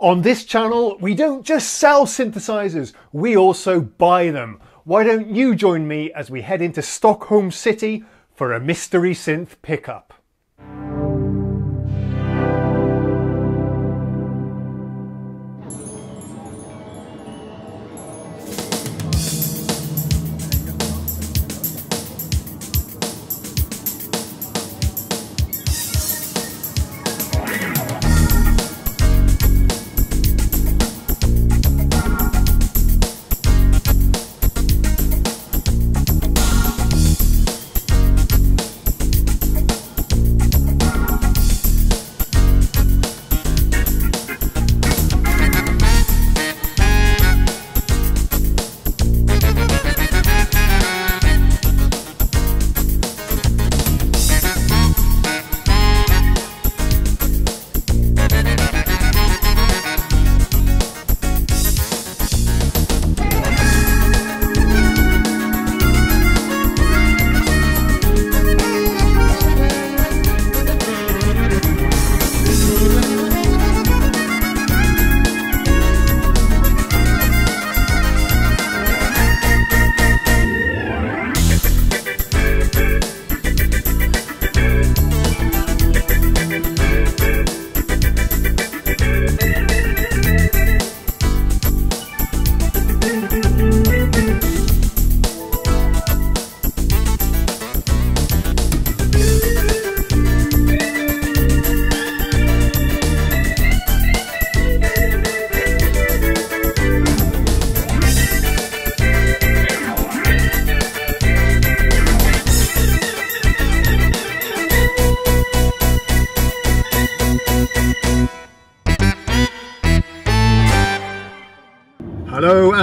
On this channel, we don't just sell synthesizers, we also buy them. Why don't you join me as we head into Stockholm City for a mystery synth pickup?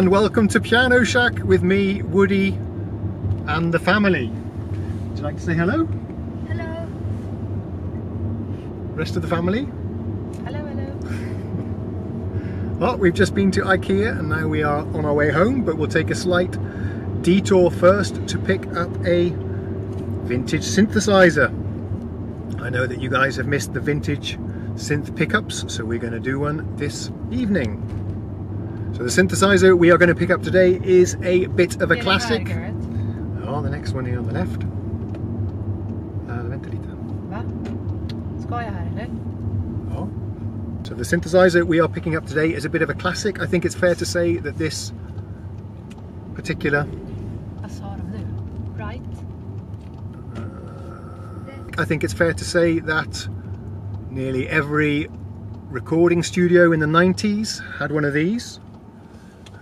And welcome to Piano Shack with me, Woody, and the family. Would you like to say hello? Hello. Rest of the family? Hello, hello. Well, we've just been to IKEA and now we are on our way home, but we'll take a slight detour first to pick up a vintage synthesizer. I know that you guys have missed the vintage synth pickups, so we're going to do one this evening. So the synthesizer we are going to pick up today is a bit of a classic. Oh, the next one here on the left. Uh, vänta lite. Va? Ska jag här eller? Oh. So the synthesizer we are picking up today is a bit of a classic. I think it's fair to say that this particular, Vad sa de nu? Right? I think it's fair to say that nearly every recording studio in the 90s had one of these.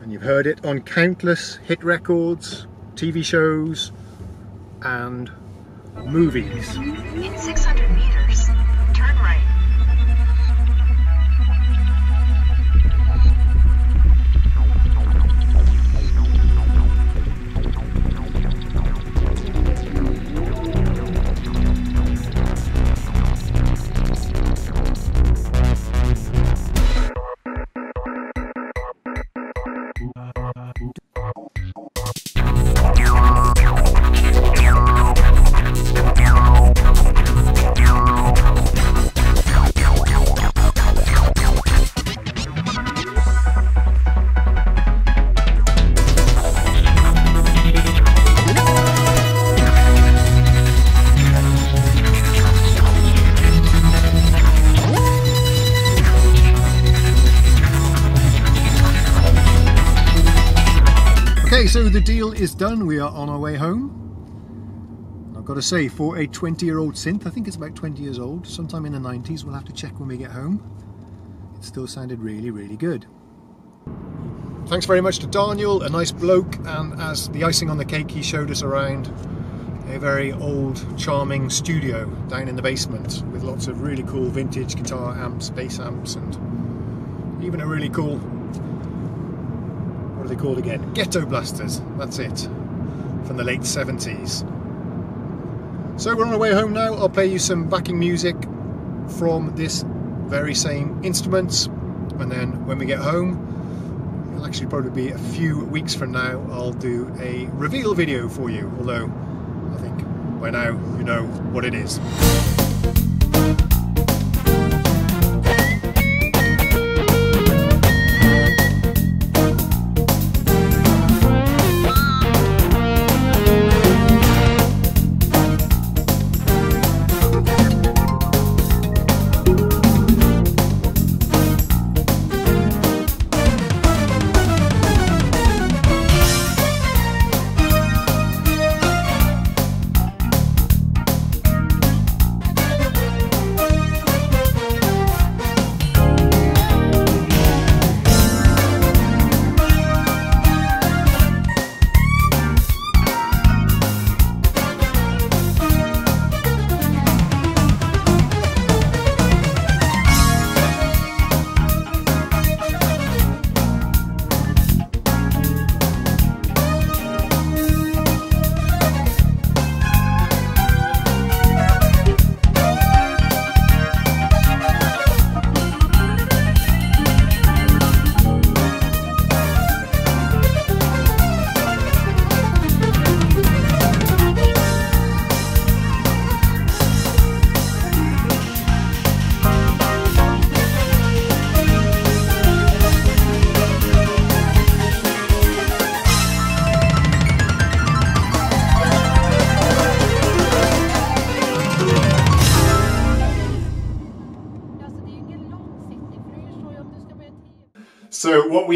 And you've heard it on countless hit records, TV shows, and movies. So the deal is done. We are on our way home. I've got to say, for a 20 year old synth, I think it's about 20 years old, sometime in the 90s, we'll have to check when we get home. It still sounded really, really good. Thanks very much to Daniel, a nice bloke, and as the icing on the cake, he showed us around a very old, charming studio down in the basement with lots of really cool vintage guitar amps, bass amps, and even a really cool they called again? Ghetto Blasters, that's it, from the late 70s. So we're on our way home now, I'll play you some backing music from this very same instrument, and then when we get home, it'll actually probably be a few weeks from now, I'll do a reveal video for you, although I think by now you know what it is.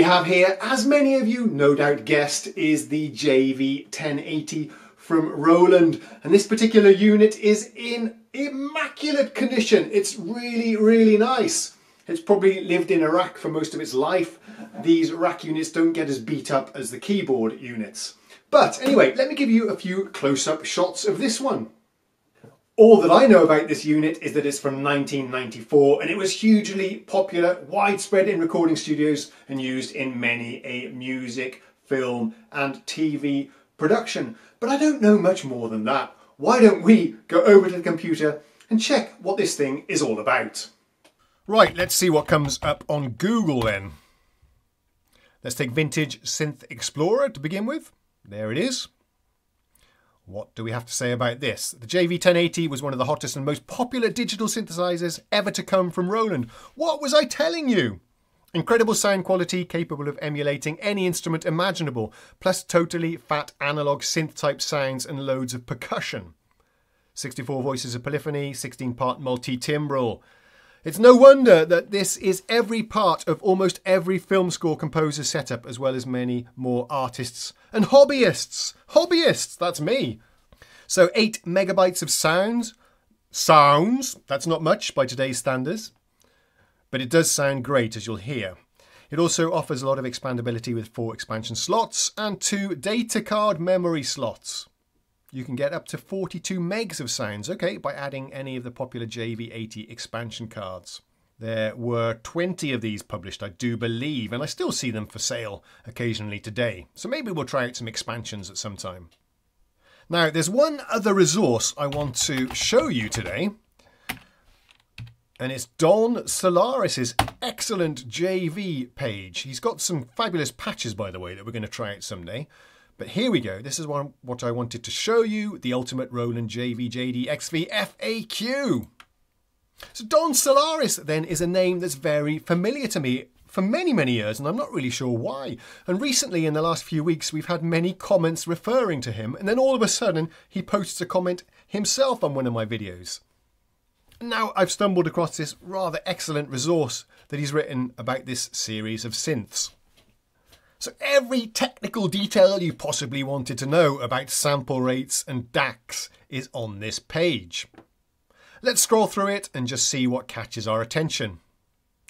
Have here, as many of you no doubt guessed, is the JV1080 from Roland. And this particular unit is in immaculate condition. It's really, really nice. It's probably lived in a rack for most of its life. These rack units don't get as beat up as the keyboard units. But anyway, let me give you a few close-up shots of this one. All that I know about this unit is that it's from 1994 and it was hugely popular, widespread in recording studios and used in many a music, film and TV production. But I don't know much more than that. Why don't we go over to the computer and check what this thing is all about? Right, let's see what comes up on Google then. Let's take Vintage Synth Explorer to begin with. There it is. What do we have to say about this? The JV1080 was one of the hottest and most popular digital synthesizers ever to come from Roland. What was I telling you? Incredible sound quality, capable of emulating any instrument imaginable, plus totally fat analog synth type sounds and loads of percussion. 64 voices of polyphony, 16 part multi timbral. It's no wonder that this is every part of almost every film score composer's setup, as well as many more artists and hobbyists. Hobbyists, that's me. So, 8 megabytes of sounds. Sounds, that's not much by today's standards, but it does sound great, as you'll hear. It also offers a lot of expandability with four expansion slots and two data card memory slots. You can get up to 42 megs of sounds, okay, by adding any of the popular JV80 expansion cards. There were 20 of these published, I do believe, and I still see them for sale occasionally today. So maybe we'll try out some expansions at some time. Now, there's one other resource I want to show you today, and it's Don Solaris's excellent JV page. He's got some fabulous patches, by the way, that we're going to try out someday. But here we go. This is what, what I wanted to show you, the Ultimate Roland JVJD XV FAQ. So Don Solaris then is a name that's very familiar to me for many, many years, and I'm not really sure why. And recently, in the last few weeks, we've had many comments referring to him, and then all of a sudden, he posts a comment himself on one of my videos. Now, I've stumbled across this rather excellent resource that he's written about this series of synths. So every technical detail you possibly wanted to know about sample rates and DACs is on this page. Let's scroll through it and just see what catches our attention.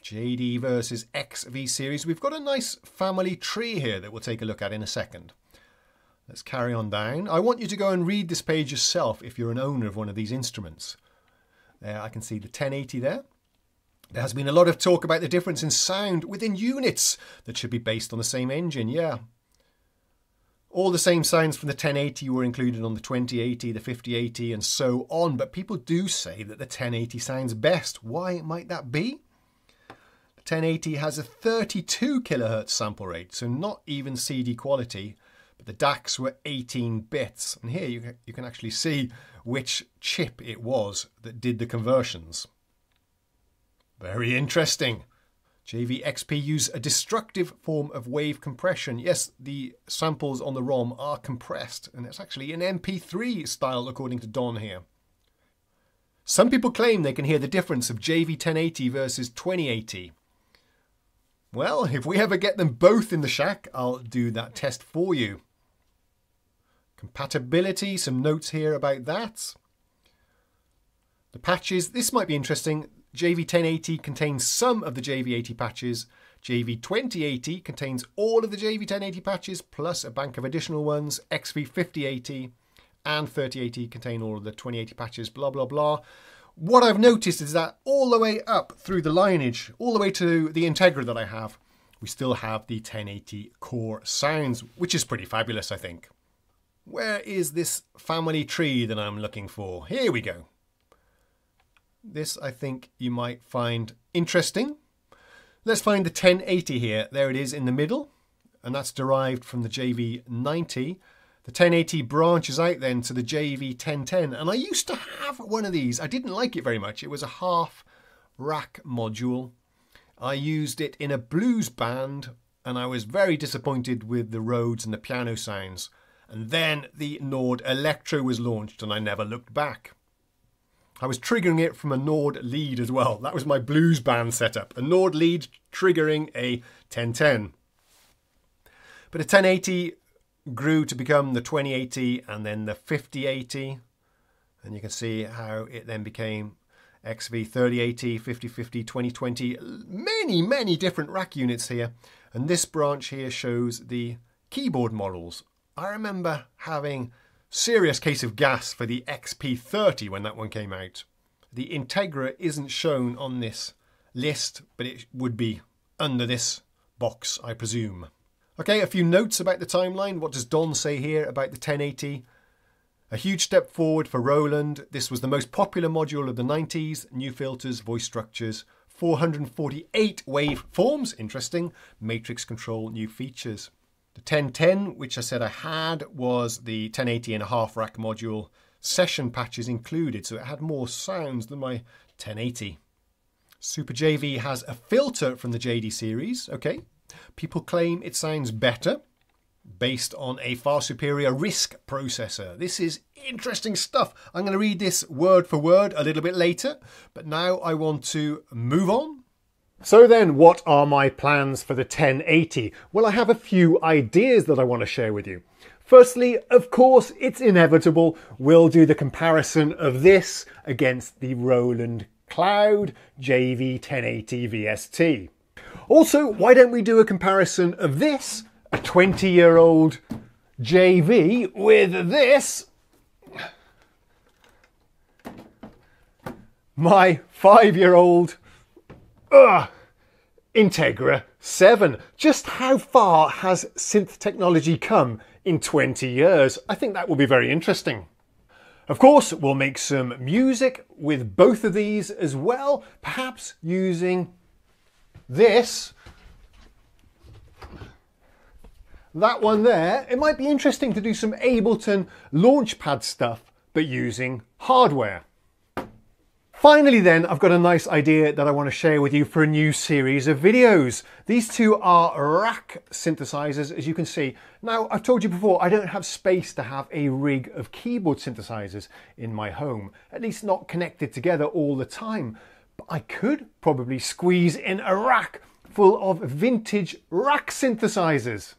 JD versus XV series. We've got a nice family tree here that we'll take a look at in a second. Let's carry on down. I want you to go and read this page yourself if you're an owner of one of these instruments. There I can see the 1080 there. There has been a lot of talk about the difference in sound within units that should be based on the same engine, yeah. All the same sounds from the 1080 were included on the 2080, the 5080 and so on, but people do say that the 1080 sounds best. Why might that be? The 1080 has a 32 kilohertz sample rate, so not even CD quality, but the DACs were 18 bits. And here you, you can actually see which chip it was that did the conversions. Very interesting. JVXP use a destructive form of wave compression. Yes, the samples on the ROM are compressed, and it's actually an MP3 style according to Don here. Some people claim they can hear the difference of JV1080 versus 2080. Well, if we ever get them both in the shack, I'll do that test for you. Compatibility, some notes here about that. The patches, this might be interesting. JV1080 contains some of the JV80 patches. JV2080 contains all of the JV1080 patches plus a bank of additional ones. XV5080 and 3080 contain all of the 2080 patches, blah, blah, blah. What I've noticed is that all the way up through the lineage, all the way to the Integra that I have, we still have the 1080 core sounds, which is pretty fabulous, I think. Where is this family tree that I'm looking for? Here we go. This I think you might find interesting. Let's find the 1080 here. There it is in the middle, and that's derived from the JV90. The 1080 branches out then to the JV1010, and I used to have one of these. I didn't like it very much. It was a half rack module. I used it in a blues band, and I was very disappointed with the Rhodes and the piano sounds. And then the Nord Electro was launched, and I never looked back. I was triggering it from a Nord lead as well. That was my blues band setup. A Nord lead triggering a 1010. But a 1080 grew to become the 2080 and then the 5080. And you can see how it then became XV 3080, 5050, 2020. Many, many different rack units here. And this branch here shows the keyboard models. I remember having serious case of gas for the XP30 when that one came out. The Integra isn't shown on this list, but it would be under this box, I presume. Okay, a few notes about the timeline. What does Don say here about the 1080? A huge step forward for Roland. This was the most popular module of the 90s. New filters, voice structures, 448 waveforms. Interesting. Matrix control, new features. The 1010, which I said I had, was the 1080 and a half rack module, session patches included, so it had more sounds than my 1080. Super JV has a filter from the JD series, okay. People claim it sounds better based on a far superior RISC processor. This is interesting stuff. I'm going to read this word for word a little bit later, but now I want to move on so then, what are my plans for the 1080? Well, I have a few ideas that I want to share with you. Firstly, of course, it's inevitable. We'll do the comparison of this against the Roland Cloud JV 1080 VST. Also, why don't we do a comparison of this, a 20 year old JV, with this, my five year old Ugh! Integra 7. Just how far has synth technology come in 20 years? I think that will be very interesting. Of course, we'll make some music with both of these as well, perhaps using this. That one there. It might be interesting to do some Ableton Launchpad stuff, but using hardware. Finally then, I've got a nice idea that I want to share with you for a new series of videos. These two are rack synthesizers, as you can see. Now, I've told you before, I don't have space to have a rig of keyboard synthesizers in my home, at least not connected together all the time. But I could probably squeeze in a rack full of vintage rack synthesizers.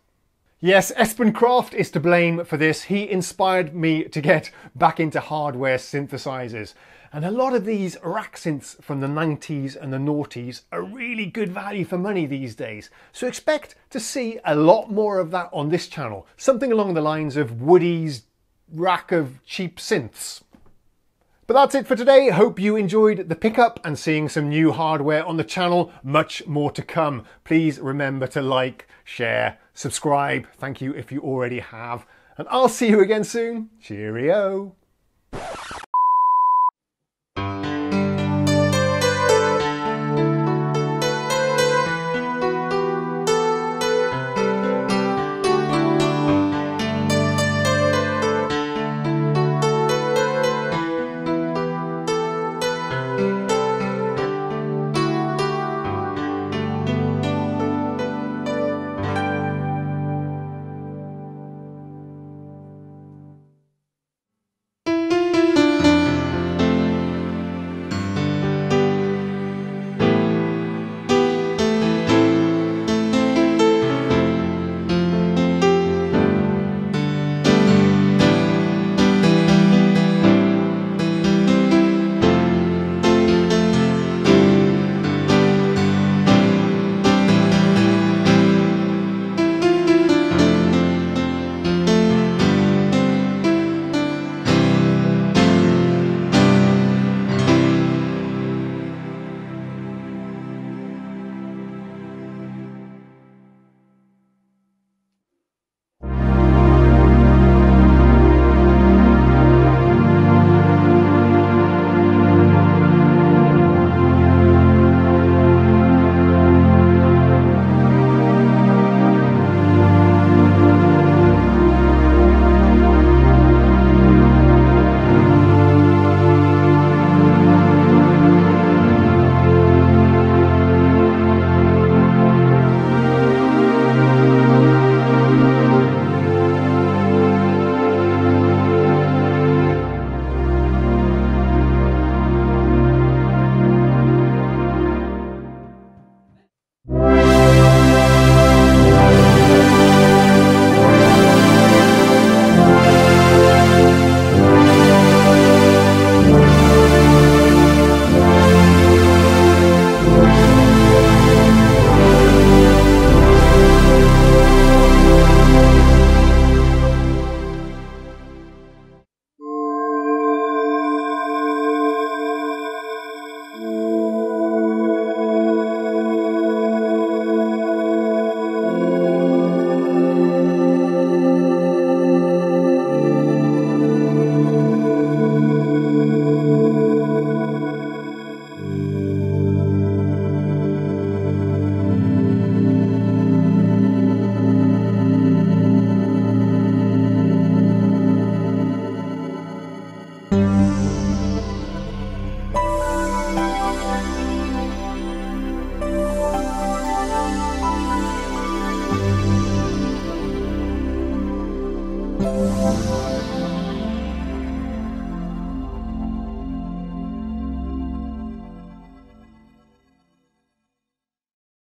Yes, Espen Kraft is to blame for this. He inspired me to get back into hardware synthesizers. And a lot of these rack synths from the 90s and the noughties are really good value for money these days. So expect to see a lot more of that on this channel. Something along the lines of Woody's rack of cheap synths. But that's it for today. Hope you enjoyed the pickup and seeing some new hardware on the channel. Much more to come. Please remember to like, share, subscribe. Thank you if you already have. And I'll see you again soon. Cheerio.